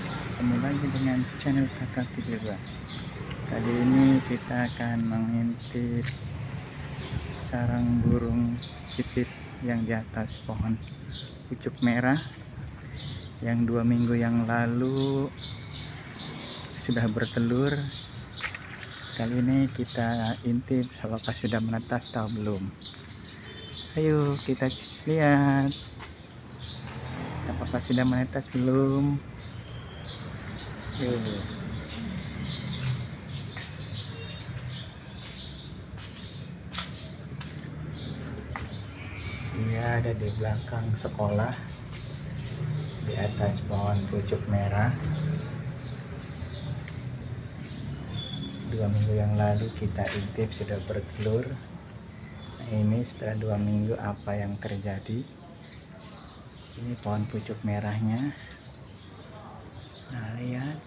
guys ketemu lagi dengan channel kakak tiga kali ini kita akan mengintip sarang burung pipit yang di atas pohon pucuk merah yang dua minggu yang lalu sudah bertelur. Kali ini kita intip apakah sudah menetas atau belum. Ayo kita lihat. Apakah sudah menetas belum Dia ada di belakang sekolah di atas pohon pucuk merah. Dua minggu yang lalu kita intip sudah bertelur. Nah, ini setelah dua minggu apa yang terjadi? Ini pohon pucuk merahnya nah lihat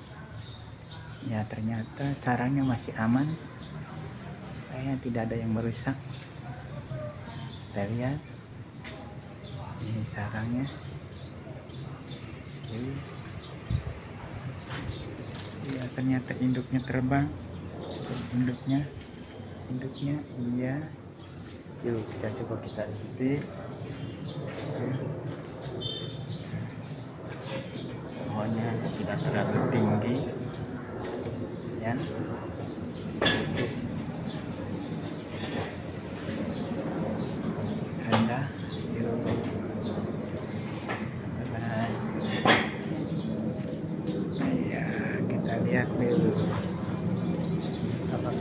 ya ternyata sarangnya masih aman. Kayaknya tidak ada yang merusak. Kita lihat. Ini sarangnya. Ya ternyata induknya terbang. Induknya. Induknya iya. Yuk kita coba kita ikuti pohonnya tidak terlalu tinggi. Ya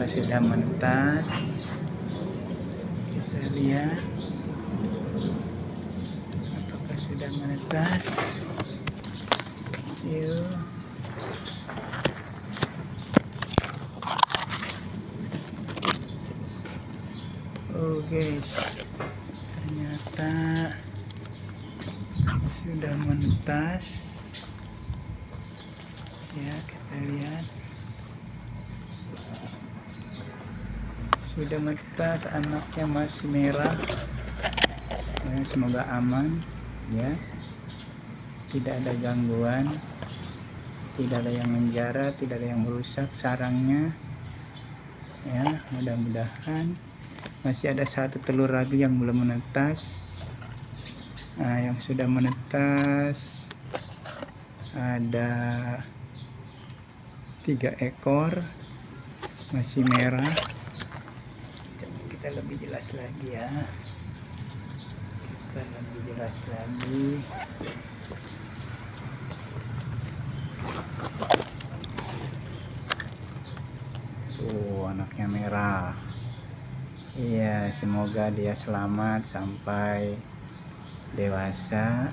apakah sudah menetas? Kita lihat. Apakah sudah menetas yuk oh guys. Ternyata sudah menetas ya kita lihat. Sudah menetas anaknya masih merah. Ya, semoga aman ya. Tidak ada gangguan tidak ada yang menjara tidak ada yang merusak sarangnya. Ya mudah-mudahan masih ada satu telur lagi yang belum menetas. Nah yang sudah menetas ada tiga ekor masih merah. Coba kita lebih jelas lagi ya. Kita lebih jelas lagi tuh anaknya merah iya semoga dia selamat sampai dewasa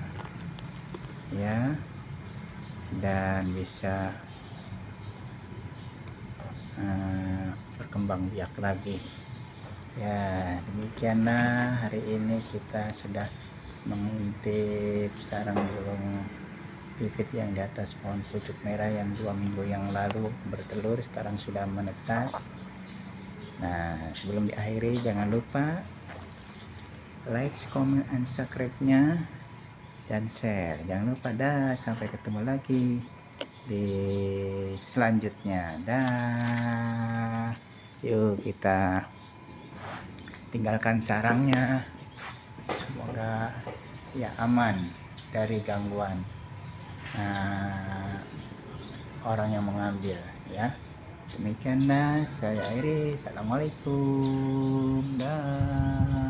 ya dan bisa uh, berkembang biak lagi. Ya demikianlah hari ini kita sudah mengintip sarang burung pipit yang di atas pohon pucuk merah yang dua minggu yang lalu bertelur sekarang sudah menetas nah sebelum diakhiri jangan lupa like, comment, and subscribe-nya dan share. Jangan lupa dah sampai ketemu lagi di selanjutnya. Dah. Yuk kita tinggalkan sarangnya. Semoga ya aman dari gangguan nah, orang yang mengambil ya demikianlah saya Iris. Assalamualaikum. Dah.